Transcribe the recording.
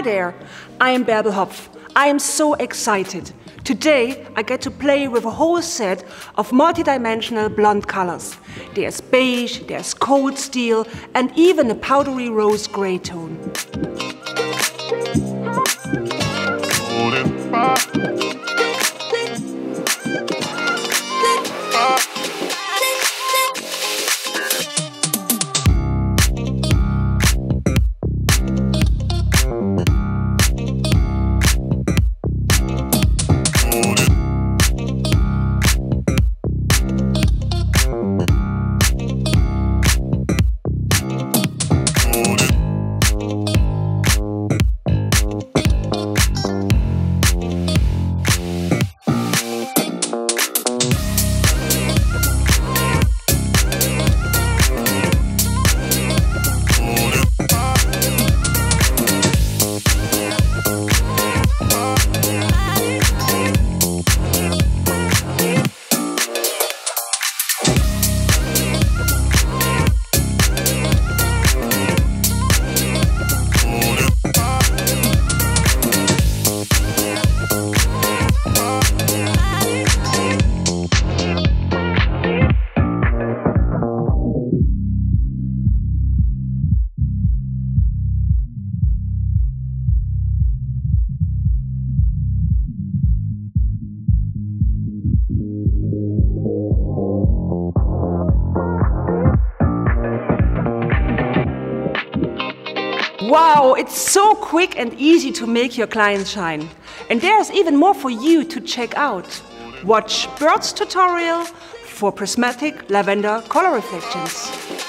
Hi there, I am Bärbel Hopf. I am so excited. Today I get to play with a whole set of multidimensional blonde colors. There's beige, there's cold steel, and even a powdery rose gray tone. Wow, it's so quick and easy to make your clients shine. And there's even more for you to check out. Watch Bird's tutorial for prismatic lavender color reflections.